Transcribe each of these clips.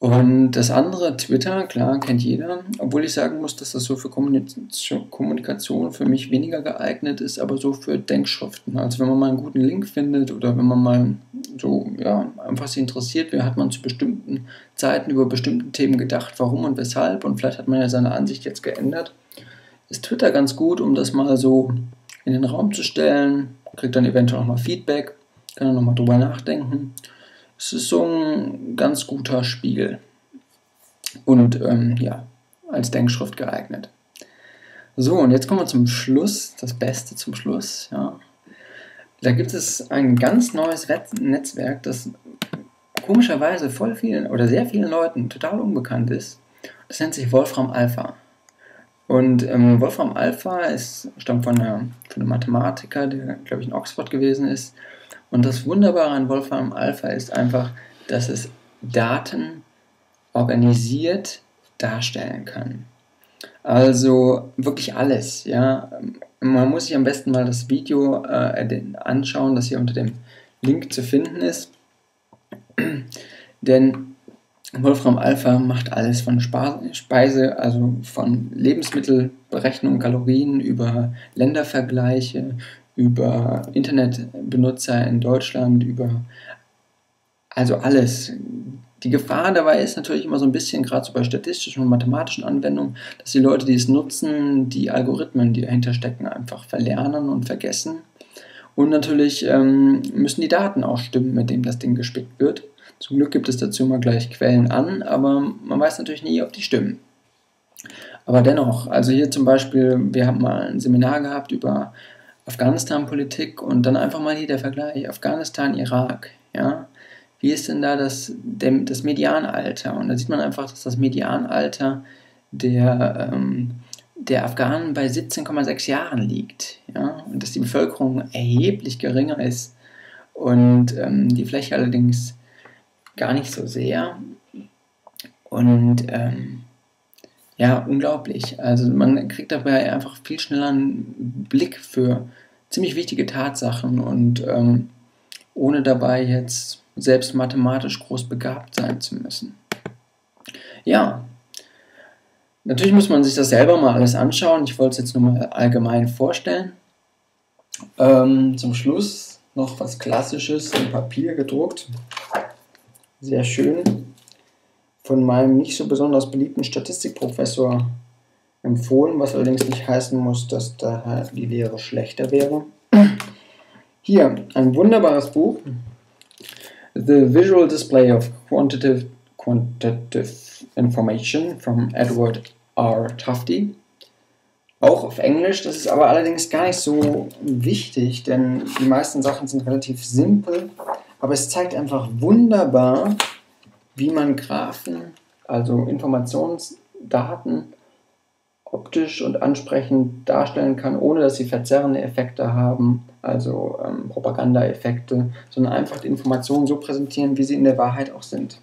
Und das andere, Twitter, klar, kennt jeder, obwohl ich sagen muss, dass das so für Kommunikation für mich weniger geeignet ist, aber so für Denkschriften. Also wenn man mal einen guten Link findet oder wenn man mal so, ja, einfach sich interessiert, wie hat man zu bestimmten Zeiten über bestimmte Themen gedacht, warum und weshalb? Und vielleicht hat man ja seine Ansicht jetzt geändert, ist Twitter ganz gut, um das mal so in den Raum zu stellen, kriegt dann eventuell auch mal Feedback, kann dann nochmal drüber nachdenken es ist so ein ganz guter Spiegel und ähm, ja, als Denkschrift geeignet. So, und jetzt kommen wir zum Schluss, das Beste zum Schluss. Ja. Da gibt es ein ganz neues Netzwerk, das komischerweise voll vielen oder sehr vielen Leuten total unbekannt ist. Das nennt sich Wolfram Alpha. Und ähm, Wolfram Alpha ist, stammt von, einem Mathematiker, der, glaube ich, in Oxford gewesen ist. Und das Wunderbare an Wolfram Alpha ist einfach, dass es Daten organisiert darstellen kann. Also wirklich alles, ja. Man muss sich am besten mal das Video äh, anschauen, das hier unter dem Link zu finden ist. Denn Wolfram Alpha macht alles von Speise, also von Lebensmittelberechnung, Kalorien über Ländervergleiche, über Internetbenutzer in Deutschland, über also alles. Die Gefahr dabei ist natürlich immer so ein bisschen, gerade so bei statistischen und mathematischen Anwendungen, dass die Leute, die es nutzen, die Algorithmen, die dahinter stecken, einfach verlernen und vergessen. Und natürlich ähm, müssen die Daten auch stimmen, mit denen das Ding gespickt wird. Zum Glück gibt es dazu immer gleich Quellen an, aber man weiß natürlich nie, ob die stimmen. Aber dennoch, also hier zum Beispiel, wir haben mal ein Seminar gehabt über Afghanistan-Politik und dann einfach mal hier der Vergleich Afghanistan-Irak. Ja? Wie ist denn da das, das Medianalter? Und da sieht man einfach, dass das Medianalter der, ähm, der Afghanen bei 17,6 Jahren liegt. Ja? Und dass die Bevölkerung erheblich geringer ist und ähm, die Fläche allerdings gar nicht so sehr. Und ähm, ja, unglaublich. Also man kriegt dabei einfach viel schneller einen Blick für ziemlich wichtige Tatsachen und ähm, ohne dabei jetzt selbst mathematisch groß begabt sein zu müssen. Ja, natürlich muss man sich das selber mal alles anschauen. Ich wollte es jetzt nur mal allgemein vorstellen. Ähm, zum Schluss noch was Klassisches in Papier gedruckt. Sehr schön von meinem nicht so besonders beliebten Statistikprofessor empfohlen, was allerdings nicht heißen muss, dass daher die Lehre schlechter wäre. Hier ein wunderbares Buch, The Visual Display of Quantitative, Quantitative Information from Edward R. Tufte. Auch auf Englisch, das ist aber allerdings gar nicht so wichtig, denn die meisten Sachen sind relativ simpel, aber es zeigt einfach wunderbar, wie man Graphen, also Informationsdaten, optisch und ansprechend darstellen kann, ohne dass sie verzerrende Effekte haben, also ähm, Propagandaeffekte, sondern einfach die Informationen so präsentieren, wie sie in der Wahrheit auch sind.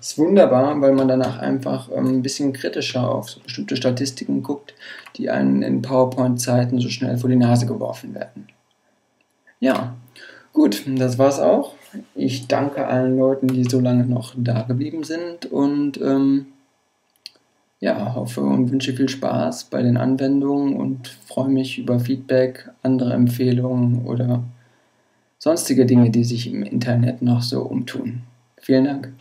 Ist wunderbar, weil man danach einfach ähm, ein bisschen kritischer auf bestimmte Statistiken guckt, die einen in PowerPoint-Zeiten so schnell vor die Nase geworfen werden. Ja, gut, das war's auch. Ich danke allen Leuten, die so lange noch da geblieben sind und ähm, ja, hoffe und wünsche viel Spaß bei den Anwendungen und freue mich über Feedback, andere Empfehlungen oder sonstige Dinge, die sich im Internet noch so umtun. Vielen Dank.